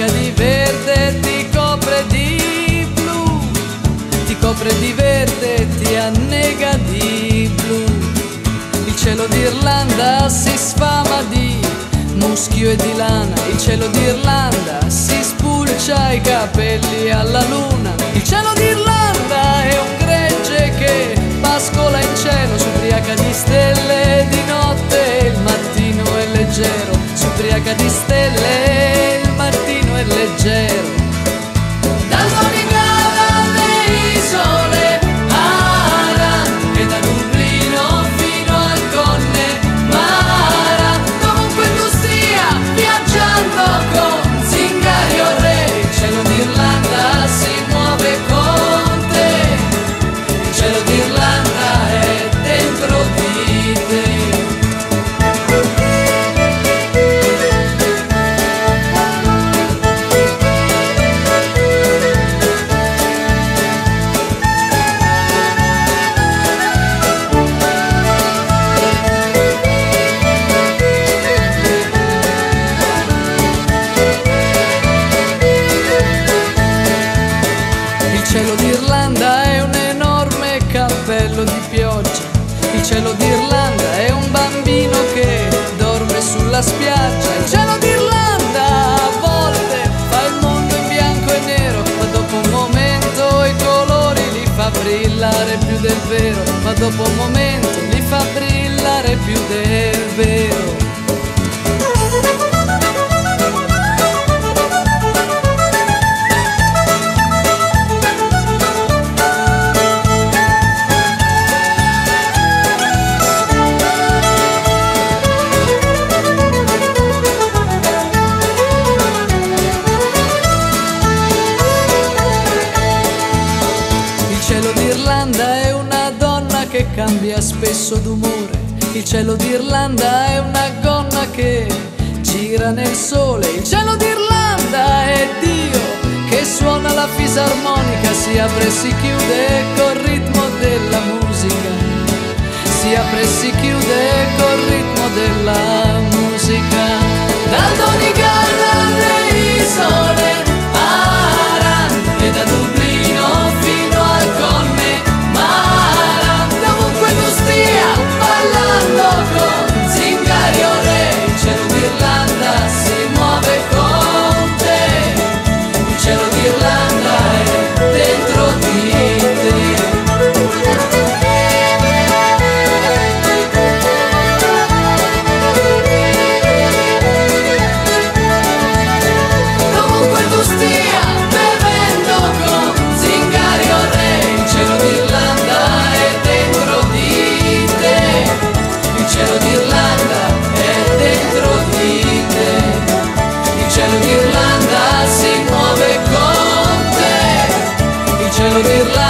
annega di verde, ti copre di blu, ti copre di verde, ti annega di blu. Il cielo d'Irlanda si sfama di muschio e di lana, il cielo d'Irlanda si spulcia i capelli alla luna, cielo d'Irlanda è un bambino che dorme sulla spiaggia. Il cielo d'Irlanda a volte fa il mondo in bianco e nero, ma dopo un momento i colori li fa brillare più del vero. Ma dopo un momento li fa brillare cielo d'Irlanda è una donna che cambia spesso d'umore. Il cielo d'Irlanda è una gonna che gira nel sole. Il cielo d'Irlanda è Dio che suona la fisarmonica, si apre e si chiude col ritmo della musica. Si apre e si chiude col ritmo della I'll be like